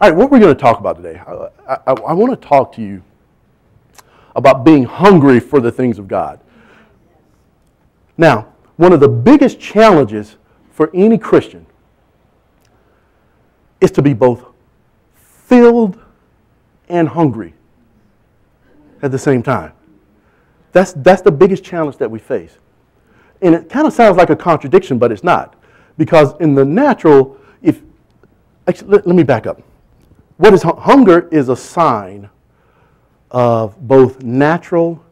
All right, what we're going to talk about today, I, I, I want to talk to you about being hungry for the things of God. Now, one of the biggest challenges for any Christian is to be both filled and hungry at the same time. That's, that's the biggest challenge that we face. And it kind of sounds like a contradiction, but it's not. Because in the natural, if, actually, let, let me back up. What is hunger is a sign of both natural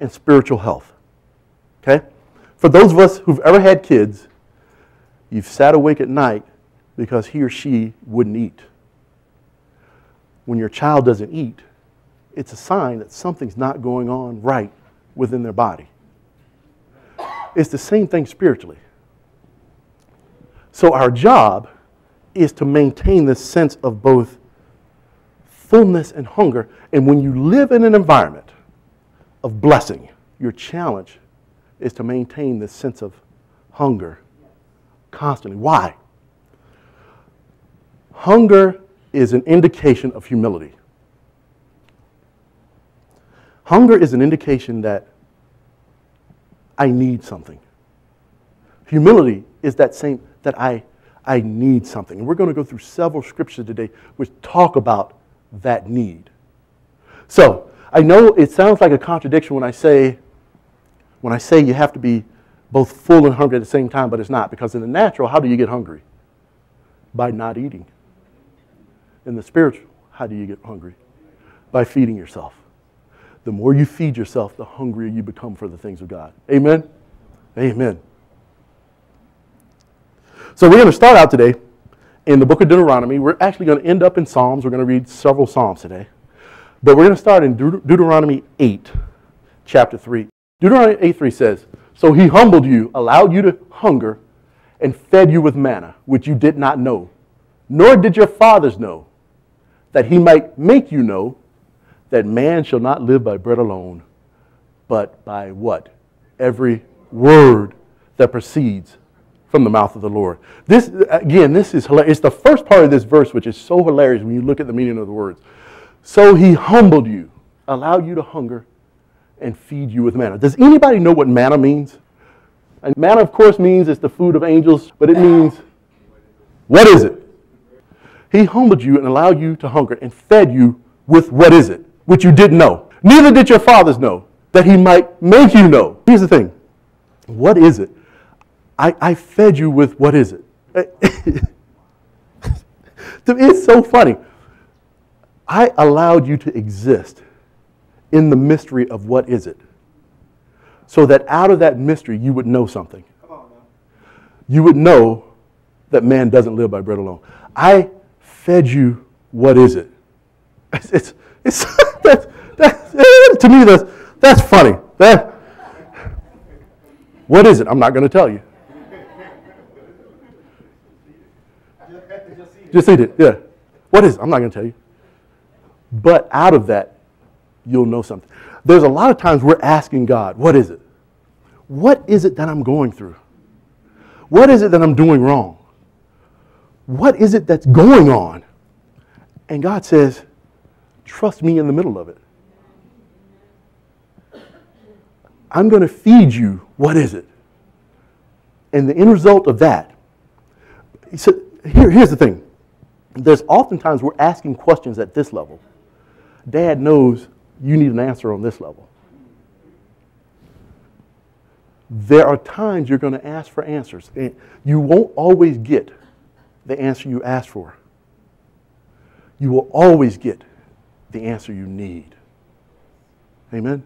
and spiritual health. Okay? For those of us who've ever had kids, you've sat awake at night because he or she wouldn't eat. When your child doesn't eat, it's a sign that something's not going on right within their body. It's the same thing spiritually. So, our job is to maintain this sense of both fullness and hunger. And when you live in an environment of blessing, your challenge is to maintain this sense of hunger constantly. Why? Hunger is an indication of humility. Hunger is an indication that I need something. Humility is that same, that I, I need something. And we're going to go through several scriptures today which talk about that need. So, I know it sounds like a contradiction when I say, when I say you have to be both full and hungry at the same time, but it's not. Because in the natural, how do you get hungry? By not eating. In the spiritual, how do you get hungry? By feeding yourself. The more you feed yourself, the hungrier you become for the things of God. Amen? Amen. So we're going to start out today in the book of Deuteronomy. We're actually going to end up in Psalms. We're going to read several Psalms today. But we're going to start in Deut- Deuteronomy 8, chapter 3. Deuteronomy 8 3 says, So he humbled you, allowed you to hunger, and fed you with manna, which you did not know, nor did your fathers know, that he might make you know that man shall not live by bread alone, but by what? Every word that proceeds from the mouth of the Lord. This, again, this is hilarious. It's the first part of this verse, which is so hilarious when you look at the meaning of the words. So he humbled you, allowed you to hunger, and feed you with manna. Does anybody know what manna means? And manna, of course, means it's the food of angels, but it means what is it? He humbled you and allowed you to hunger and fed you with what is it? Which you didn't know. Neither did your fathers know, that he might make you know. Here's the thing what is it? I, I fed you with what is it? it's so funny. I allowed you to exist in the mystery of what is it. So that out of that mystery, you would know something. You would know that man doesn't live by bread alone. I fed you what is it? It's, it's, it's that's, that's, to me, that's, that's funny. That, what is it? I'm not going to tell you. Just eat it, yeah. What is it? I'm not going to tell you. But out of that, you'll know something. There's a lot of times we're asking God, what is it? What is it that I'm going through? What is it that I'm doing wrong? What is it that's going on? And God says, trust me in the middle of it. I'm going to feed you. What is it? And the end result of that, he said, here, here's the thing. There's oftentimes we're asking questions at this level. Dad knows you need an answer on this level. There are times you're going to ask for answers, and you won't always get the answer you ask for. You will always get the answer you need. Amen?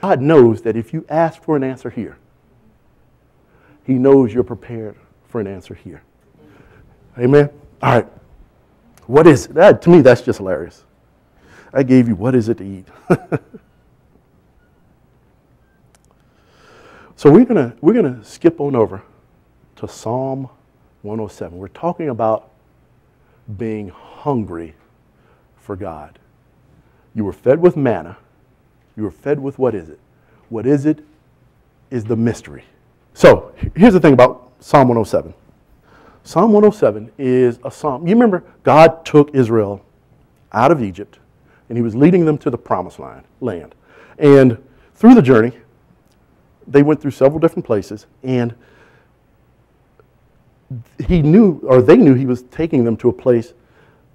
God knows that if you ask for an answer here, He knows you're prepared for an answer here. Amen? All right. What is that? To me, that's just hilarious. I gave you what is it to eat. so we're gonna we're gonna skip on over to Psalm 107. We're talking about being hungry for God. You were fed with manna. You were fed with what is it? What is it? Is the mystery. So here's the thing about Psalm 107. Psalm 107 is a psalm. You remember, God took Israel out of Egypt and he was leading them to the promised land. And through the journey, they went through several different places and he knew, or they knew, he was taking them to a place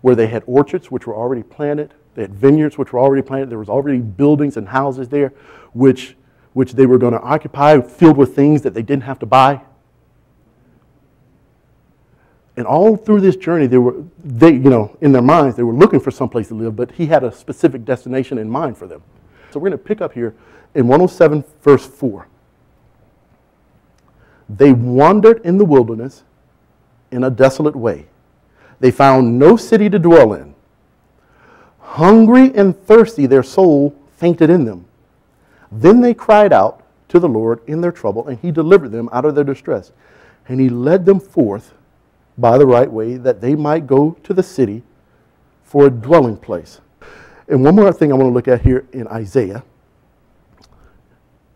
where they had orchards which were already planted, they had vineyards which were already planted, there was already buildings and houses there which, which they were going to occupy, filled with things that they didn't have to buy. And all through this journey, they were, they, you know, in their minds, they were looking for some place to live, but he had a specific destination in mind for them. So we're going to pick up here in 107, verse 4. They wandered in the wilderness in a desolate way. They found no city to dwell in. Hungry and thirsty, their soul fainted in them. Then they cried out to the Lord in their trouble, and he delivered them out of their distress. And he led them forth by the right way that they might go to the city for a dwelling place. And one more thing I want to look at here in Isaiah.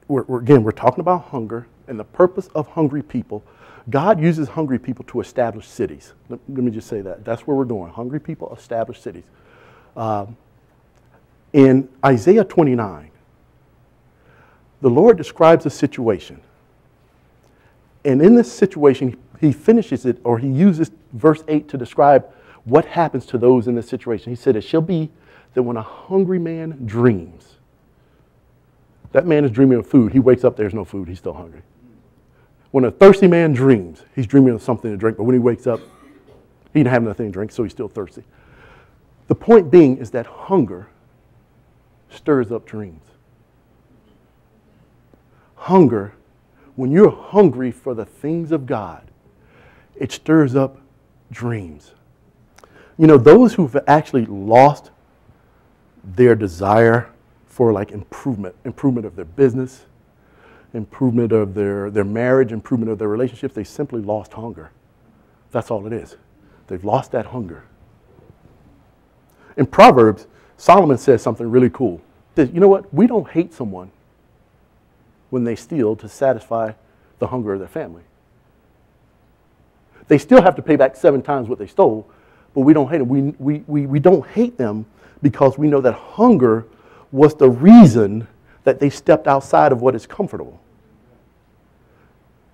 We're, we're, again, we're talking about hunger and the purpose of hungry people. God uses hungry people to establish cities. Let, let me just say that. That's where we're going. Hungry people establish cities. Um, in Isaiah 29, the Lord describes a situation. And in this situation, he finishes it, or he uses verse 8 to describe what happens to those in this situation. He said, It shall be that when a hungry man dreams, that man is dreaming of food. He wakes up, there's no food, he's still hungry. When a thirsty man dreams, he's dreaming of something to drink, but when he wakes up, he didn't have nothing to drink, so he's still thirsty. The point being is that hunger stirs up dreams. Hunger, when you're hungry for the things of God, it stirs up dreams. You know, those who've actually lost their desire for like improvement, improvement of their business, improvement of their, their marriage, improvement of their relationships, they simply lost hunger. That's all it is. They've lost that hunger. In Proverbs, Solomon says something really cool. He says, you know what? We don't hate someone when they steal to satisfy the hunger of their family. They still have to pay back seven times what they stole, but we don't hate them. We, we, we, we don't hate them because we know that hunger was the reason that they stepped outside of what is comfortable.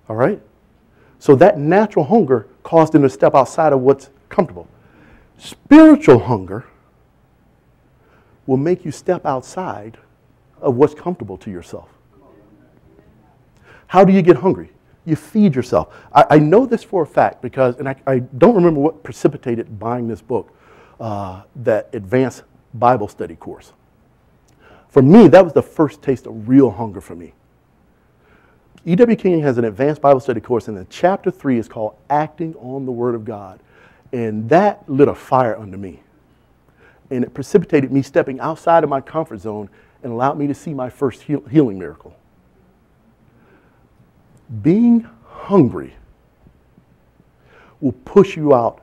All right? So that natural hunger caused them to step outside of what's comfortable. Spiritual hunger will make you step outside of what's comfortable to yourself. How do you get hungry? You feed yourself. I, I, know this for a fact because, and I, I, don't remember what precipitated buying this book, uh, that advanced Bible study course. For me, that was the first taste of real hunger for me. E.W. Kenyon has an advanced Bible study course, and the chapter three is called Acting on the Word of God. And that lit a fire under me. And it precipitated me stepping outside of my comfort zone and allowed me to see my first heal- healing miracle being hungry will push you out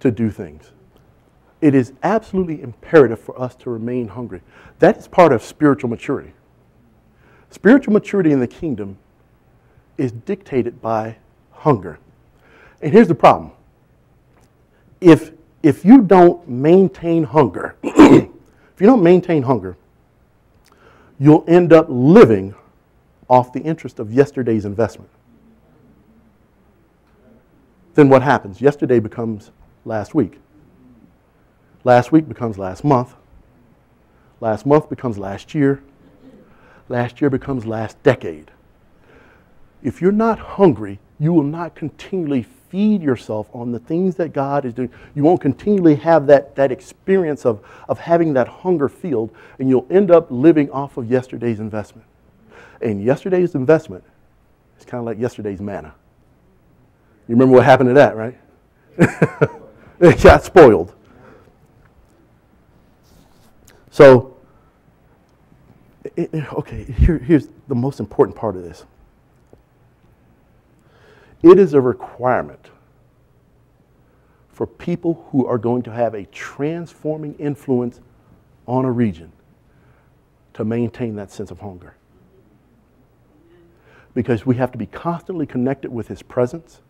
to do things. It is absolutely imperative for us to remain hungry. That is part of spiritual maturity. Spiritual maturity in the kingdom is dictated by hunger. And here's the problem if, if you don't maintain hunger, if you don't maintain hunger, you'll end up living off the interest of yesterday's investment. Then what happens? Yesterday becomes last week. Last week becomes last month. Last month becomes last year. Last year becomes last decade. If you're not hungry, you will not continually feed yourself on the things that God is doing. You won't continually have that, that experience of, of having that hunger filled, and you'll end up living off of yesterday's investment. And yesterday's investment is kind of like yesterday's manna. You remember what happened to that, right? it got spoiled. So, it, okay, here, here's the most important part of this it is a requirement for people who are going to have a transforming influence on a region to maintain that sense of hunger because we have to be constantly connected with His presence.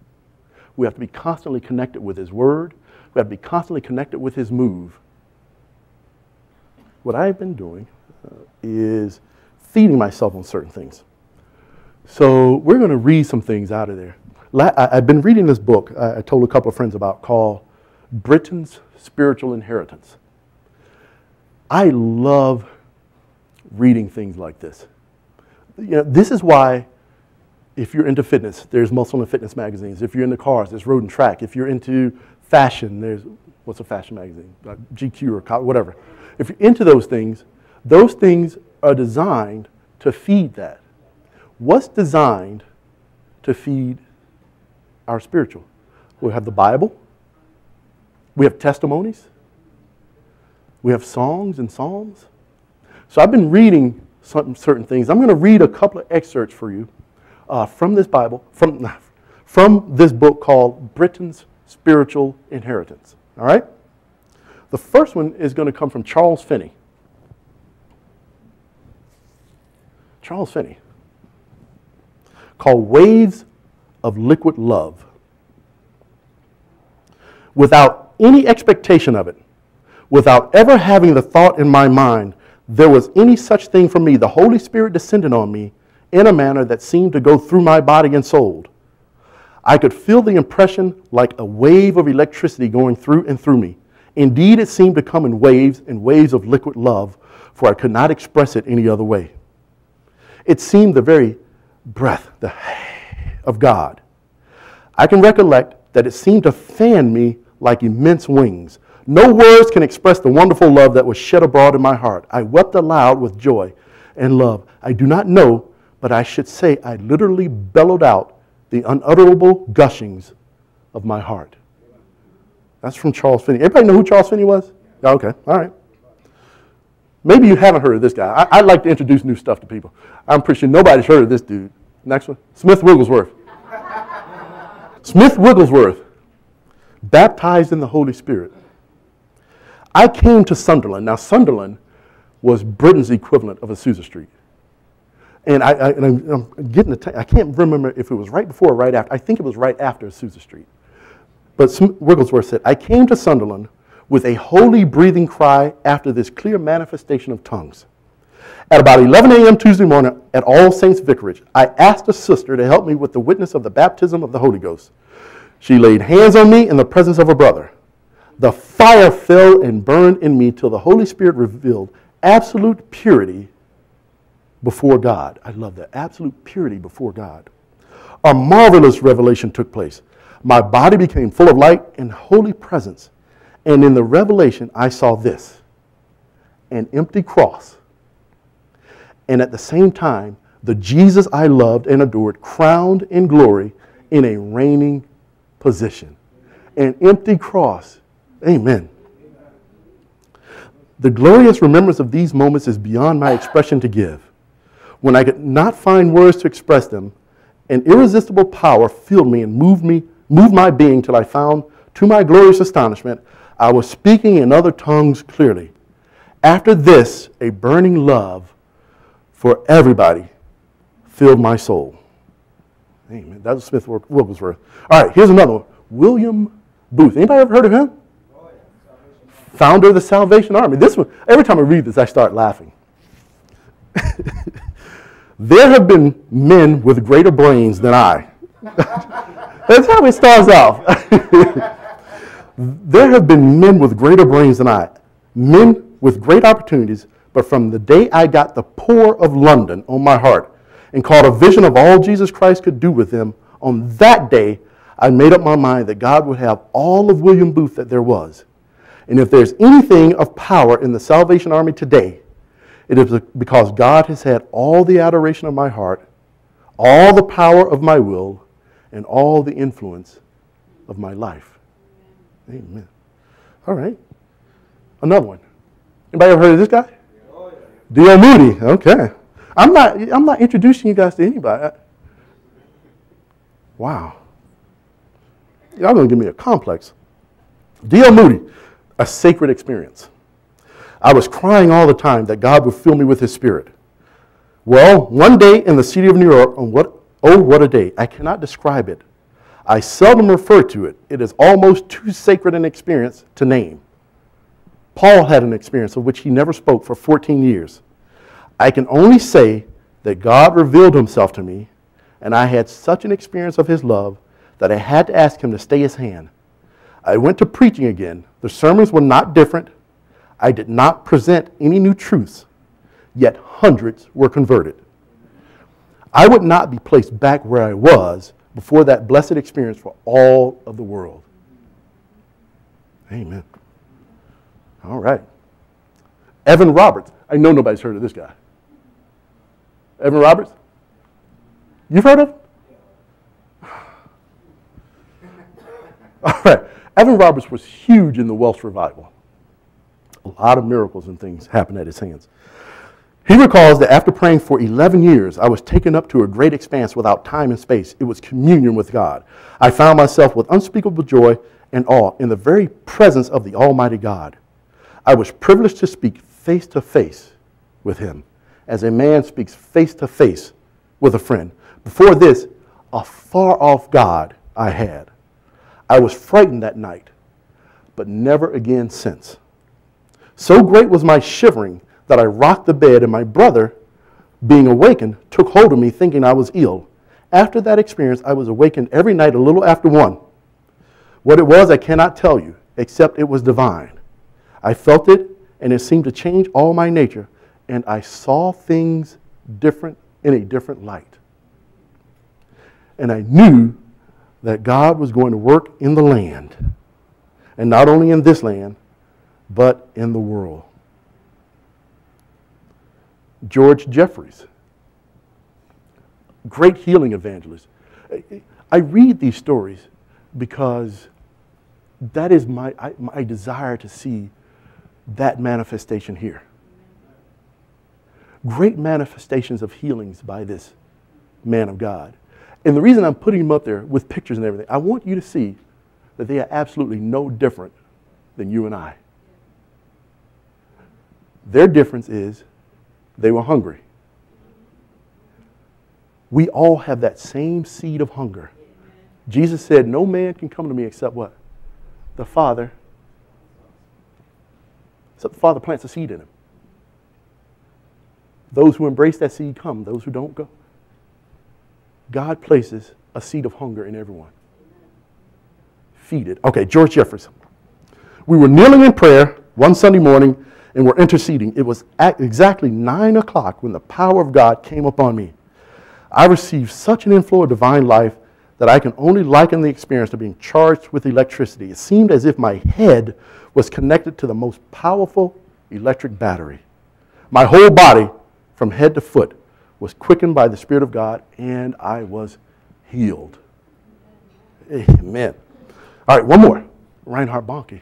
We have to be constantly connected with His Word. We have to be constantly connected with His move. What I've been doing uh, is feeding myself on certain things. So we're going to read some things out of there. I, have been reading this book I told a couple of friends about called Britain's Spiritual Inheritance. I love reading things like this. You know, this is why if you're into fitness, there's Muscle and Fitness magazines. If you're into cars, there's Road and Track. If you're into fashion, there's what's a fashion magazine? GQ or whatever. If you're into those things, those things are designed to feed that. What's designed to feed our spiritual? We have the Bible, we have testimonies, we have songs and psalms. So I've been reading some, certain things. I'm going to read a couple of excerpts for you uh, from this Bible, from, from this book called Britain's Spiritual Inheritance. All right? The first one is going to come from Charles Finney. Charles Finney, called Waves of Liquid Love. Without any expectation of it, without ever having the thought in my mind there was any such thing for me, the Holy Spirit descended on me in a manner that seemed to go through my body and soul. I could feel the impression like a wave of electricity going through and through me. Indeed, it seemed to come in waves and waves of liquid love, for I could not express it any other way. It seemed the very breath, the of God. I can recollect that it seemed to fan me like immense wings. No words can express the wonderful love that was shed abroad in my heart. I wept aloud with joy and love. I do not know, but I should say I literally bellowed out the unutterable gushings of my heart. That's from Charles Finney. Everybody know who Charles Finney was? Okay, all right. Maybe you haven't heard of this guy. I, I, like to introduce new stuff to people. I'm pretty sure nobody's heard of this dude. Next one Smith Wigglesworth. Smith Wigglesworth, baptized in the Holy Spirit. I came to Sunderland. Now, Sunderland was Britain's equivalent of Azusa Street. And, I, I, am getting the, I can't remember if it was right before or right after. I think it was right after Azusa Street. But Wigglesworth said, I came to Sunderland with a holy breathing cry after this clear manifestation of tongues. At about 11 a.m. Tuesday morning at All Saints Vicarage, I asked a sister to help me with the witness of the baptism of the Holy Ghost. She laid hands on me in the presence of a brother. The fire fell and burned in me till the Holy Spirit revealed absolute purity before God. I love that. Absolute purity before God. A marvelous revelation took place. My body became full of light and holy presence. And in the revelation, I saw this an empty cross. And at the same time, the Jesus I loved and adored, crowned in glory in a reigning position. An empty cross. Amen. The glorious remembrance of these moments is beyond my expression to give. When I could not find words to express them, an irresistible power filled me and moved me, moved my being till I found, to my glorious astonishment, I was speaking in other tongues clearly. After this, a burning love for everybody filled my soul. Amen. That was Smith Wigglesworth. All right, here's another one. William Booth. Anybody ever heard of him? Founder of the Salvation Army. This one, every time I read this, I start laughing. there have been men with greater brains than I. That's how it starts off. There have been men with greater brains than I, men with great opportunities, but from the day I got the poor of London on my heart and caught a vision of all Jesus Christ could do with them, on that day I made up my mind that God would have all of William Booth that there was. And if there's anything of power in the Salvation Army today, it is because God has had all the adoration of my heart, all the power of my will, and all the influence of my life. Amen. All right. Another one. Anybody ever heard of this guy? Oh, D.L. Moody. Okay. I'm not, I'm not introducing you guys to anybody. Wow. Y'all going to give me a complex. D.L. Moody, a sacred experience. I was crying all the time that God would fill me with His Spirit. Well, one day in the city of New York, on what, oh, what a day. I cannot describe it. I seldom refer to it. It is almost too sacred an experience to name. Paul had an experience of which he never spoke for 14 years. I can only say that God revealed himself to me, and I had such an experience of his love that I had to ask him to stay his hand. I went to preaching again. The sermons were not different. I did not present any new truths, yet hundreds were converted. I would not be placed back where I was before that blessed experience for all of the world. Amen. All right. Evan Roberts. I know nobody's heard of this guy. Evan Roberts? You've heard of him? All right. Evan Roberts was huge in the Welsh revival. A lot of miracles and things happened at his hands. He recalls that after praying for 11 years, I was taken up to a great expanse without time and space. It was communion with God. I found myself with unspeakable joy and awe in the very presence of the Almighty God. I was privileged to speak face to face with Him, as a man speaks face to face with a friend. Before this, a far off God I had. I was frightened that night, but never again since. So great was my shivering that I rocked the bed, and my brother, being awakened, took hold of me thinking I was ill. After that experience, I was awakened every night a little after one. What it was, I cannot tell you, except it was divine. I felt it, and it seemed to change all my nature, and I saw things different in a different light. And I knew that God was going to work in the land, and not only in this land, but in the world. George Jeffreys, great healing evangelist. I read these stories because that is my, my desire to see that manifestation here. Great manifestations of healings by this man of God. And the reason I'm putting him up there with pictures and everything, I want you to see that they are absolutely no different than you and I. Their difference is they were hungry. We all have that same seed of hunger. Jesus said, No man can come to me except what? The Father. Except the Father plants a seed in him. Those who embrace that seed come, those who don't go. God places a seed of hunger in everyone. Feed it. Okay, George Jeffreys. We were kneeling in prayer one Sunday morning and we were interceding. It was at exactly 9 o'clock when the power of God came upon me. I received such an inflow of divine life that I can only liken the experience to being charged with electricity. It seemed as if my head was connected to the most powerful electric battery. My whole body, from head to foot, was quickened by the Spirit of God, and I was healed. Amen. All right, one more. Reinhard Bonnke.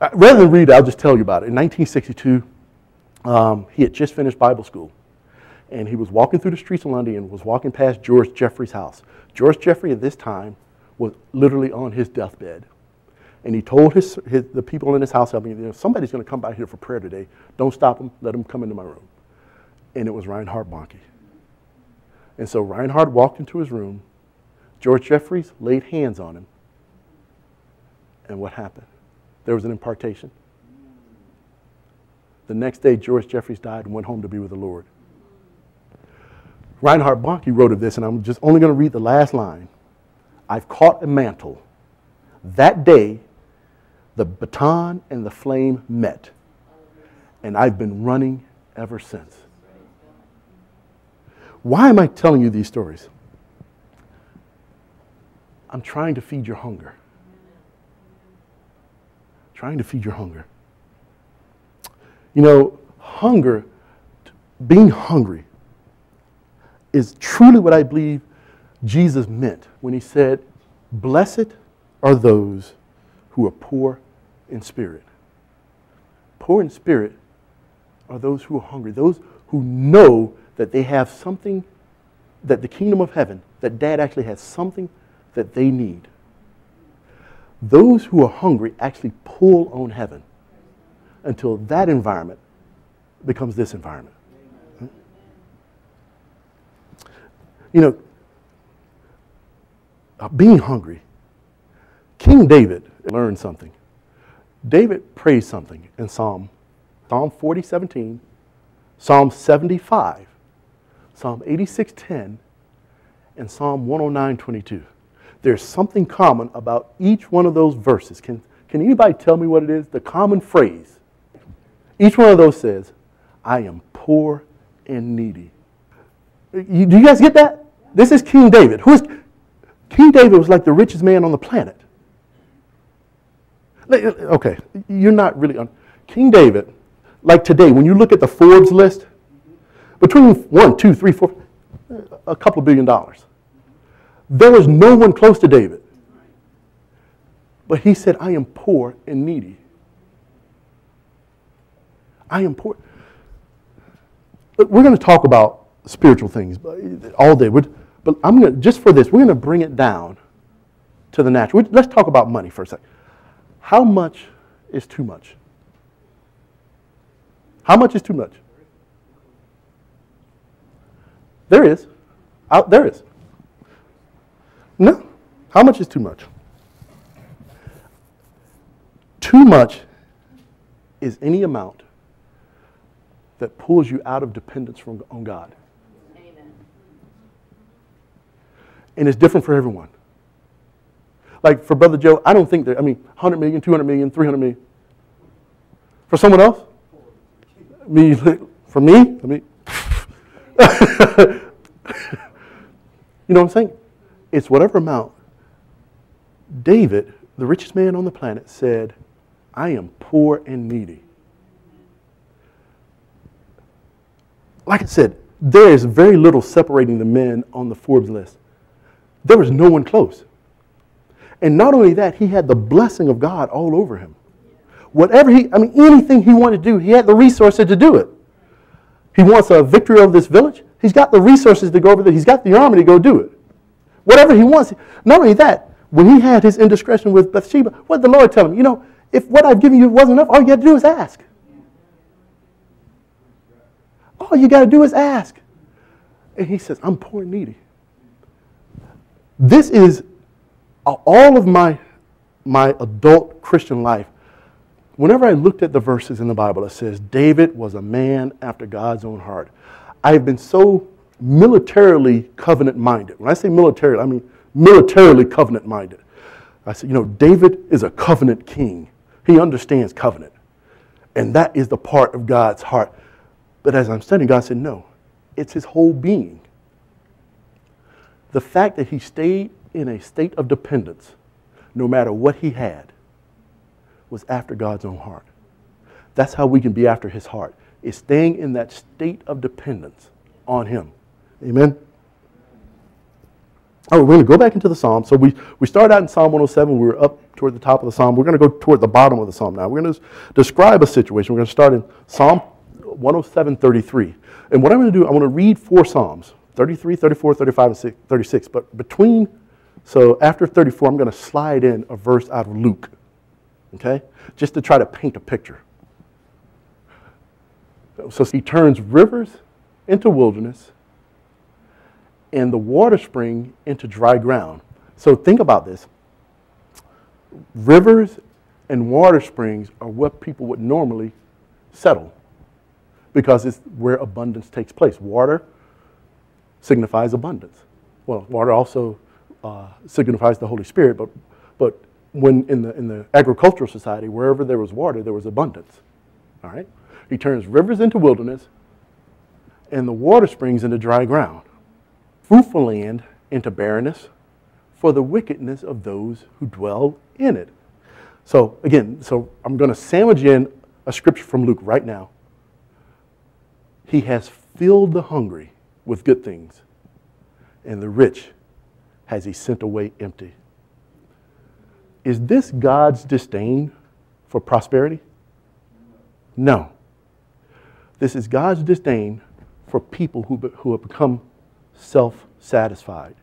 Uh, rather than read I'll just tell you about it. In 1962, um, he had just finished Bible school. And he was walking through the streets of London and was walking past George Jeffreys' house. George Jeffrey at this time was literally on his deathbed. And he told his, his the people in his house, I mean, somebody's going to come by here for prayer today. Don't stop him. Let him come into my room. And it was Reinhard Bonnke. And so Reinhard walked into his room. George Jeffreys laid hands on him. And what happened? There was an impartation. The next day, George Jeffreys died and went home to be with the Lord. Reinhard Bonnke wrote of this, and I'm just only going to read the last line. I've caught a mantle. That day, the baton and the flame met, and I've been running ever since. Why am I telling you these stories? I'm trying to feed your hunger trying to feed your hunger. You know, hunger, being hungry, is truly what I believe Jesus meant when he said, Blessed are those who are poor in spirit. Poor in spirit are those who are hungry, those who know that they have something, that the kingdom of heaven, that dad actually has something that they need those who are hungry actually pull on heaven until that environment becomes this environment. You know, uh, being hungry King David learned something. David prays something in Psalm, Psalm 40, 17, Psalm 75, Psalm 86, 10, and Psalm 109, 22. There's something common about each one of those verses. Can, can anybody tell me what it is? The common phrase. Each one of those says, I am poor and needy. You, do you guys get that? This is King David. Who is King David was like the richest man on the planet. Okay, you're not really on King David. Like today, when you look at the Forbes list, between one, two, three, four, a couple of billion dollars. There was no one close to David. But he said, I am poor and needy. I am poor. We're going to talk about spiritual things uh, all day. But I'm going to, just for this, we're going to bring it down to the natural. Let's talk about money for a second. How much is too much? How much is too much? There is. Out there is. No. How much is too much? Too much is any amount that pulls you out of dependence from, on God. Amen. And it's different for everyone. Like for Brother Joe, I don't think that, I mean, 100 million, 200 million, 300 million. For someone else? Me, for me, I mean, you know what I'm saying? It's whatever amount. David, the richest man on the planet, said, I am poor and needy. Like I said, there is very little separating the men on the Forbes list. There was no one close. And not only that, he had the blessing of God all over him. Whatever he, I mean, anything he wanted to do, he had the resources to do it. He wants a victory over this village. He's got the resources to go over there. He's got the army to go do it. Whatever he wants. Not only that, when he had his indiscretion with Bathsheba, what did the Lord tell him? You know, if what I've given you wasn't enough, all you got to do is ask. All you got to do is ask. And he says, I'm poor and needy. This is uh, all of my, my adult Christian life. Whenever I looked at the verses in the Bible that says David was a man after God's own heart, I have been so militarily covenant minded. When I say militarily, I mean militarily covenant minded. I said, you know, David is a covenant king. He understands covenant. And that is the part of God's heart. But as I'm studying, God said, no, it's his whole being. The fact that he stayed in a state of dependence, no matter what he had, was after God's own heart. That's how we can be after his heart, is staying in that state of dependence on him. Amen? All right, we're going to go back into the psalm. So we, we started out in Psalm 107. We were up toward the top of the psalm. We're going to go toward the bottom of the psalm now. We're going to describe a situation. We're going to start in Psalm 107, 33. And what I'm going to do, I want to read four psalms 33, 34, 35, and 36. But between, so after 34, I'm going to slide in a verse out of Luke, okay? Just to try to paint a picture. So he turns rivers into wilderness and the water spring into dry ground. So think about this. Rivers and water springs are what people would normally settle because it's where abundance takes place. Water signifies abundance. Well, water also uh, signifies the Holy Spirit, but, but when in the, in the agricultural society, wherever there was water, there was abundance. All right? He turns rivers into wilderness and the water springs into dry ground fruitful land into barrenness for the wickedness of those who dwell in it. So, again, so I'm going to sandwich in a scripture from Luke right now. He has filled the hungry with good things, and the rich has he sent away empty. Is this God's disdain for prosperity? No. This is God's disdain for people who, who have become self satisfied.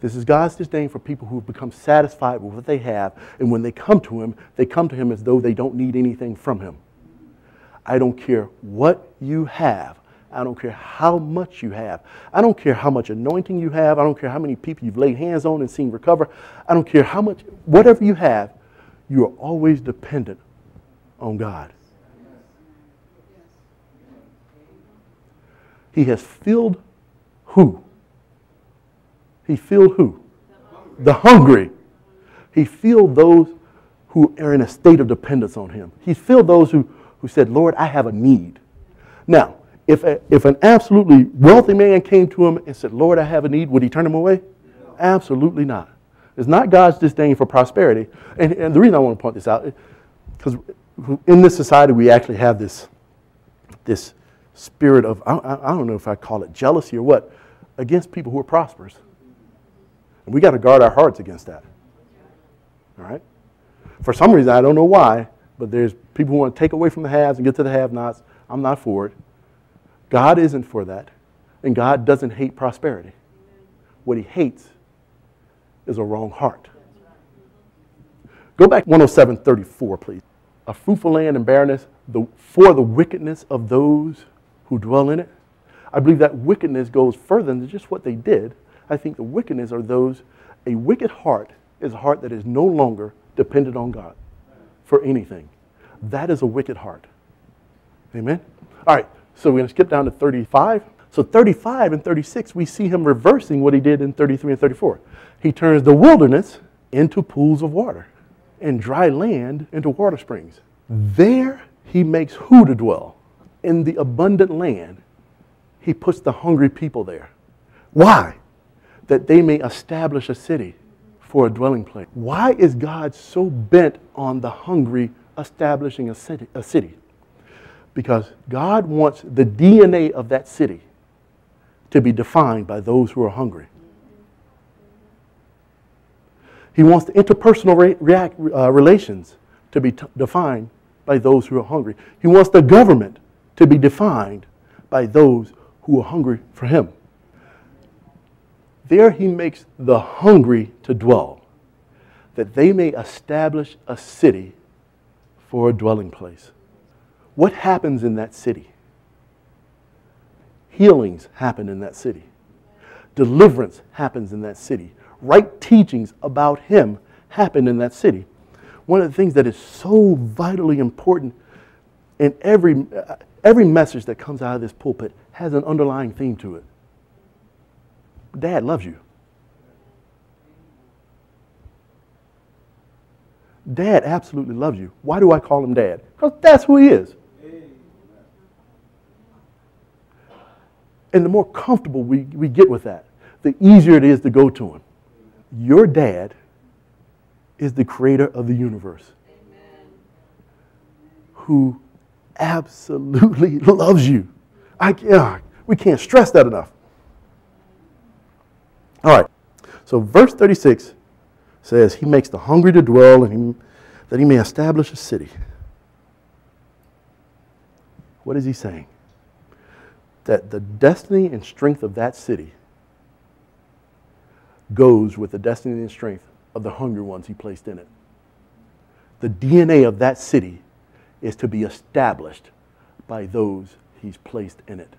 This is God's disdain for people who have become satisfied with what they have, and when they come to Him, they come to Him as though they don't need anything from Him. I don't care what you have, I don't care how much you have. I don't care how much anointing you have. I don't care how many people you've laid hands on and seen recover. I don't care how much, whatever you have, you are always dependent on God. He has filled who? He filled who? The hungry. He filled those who are in a state of dependence on him. He filled those who, who said, Lord, I have a need. Now, if, a, if an absolutely wealthy man came to him and said, Lord, I have a need, would he turn him away? Absolutely not. It's not God's disdain for prosperity. And, and the reason I want to point this out, because in this society we actually have this, this spirit of, I, I don't know if I call it jealousy or what, against people who are prosperous. And we got to guard our hearts against that. All right? For some reason, I don't know why, but there's people who want to take away from the haves and get to the have nots. I'm not for it. God isn't for that. And God doesn't hate prosperity. What he hates is a wrong heart. Go back 107:34, please. A fruitful land and barrenness the, for the wickedness of those who dwell in it. I believe that wickedness goes further than just what they did. I think the wickedness are those, a wicked heart is a heart that is no longer dependent on God for anything. That is a wicked heart. Amen? All right, so we're going to skip down to 35. So 35 and 36, we see him reversing what he did in 33 and 34. He turns the wilderness into pools of water and dry land into water springs. There he makes who to dwell? In the abundant land, he puts the hungry people there. Why? That they may establish a city for a dwelling place. Why is God so bent on the hungry establishing a city? A city? Because God wants the DNA of that city to be defined by those who are hungry. He wants the interpersonal re- react, uh, relations to be defined by those who are hungry. He wants the government to be defined by those who are hungry for him. There he makes the hungry to dwell, that they may establish a city for a dwelling place. What happens in that city? Healings happen in that city. Deliverance happens in that city. Right teachings about him happen in that city one of the things that is so vitally important in every, uh, every message that comes out of this pulpit has an underlying theme to it. Dad loves you. Dad absolutely loves you. Why do I call him dad? Because that's who he is. And the more comfortable we, we get with that, the easier it is to go to him. Your dad is the creator of the universe who absolutely loves you. I, we can't stress that enough. All right. So, verse 36 says, He makes the hungry to dwell, and he, that He may establish a city. What is He saying? That the destiny and strength of that city goes with the destiny and strength of the hungry ones he placed in it. The DNA of that city is to be established by those he's placed in it.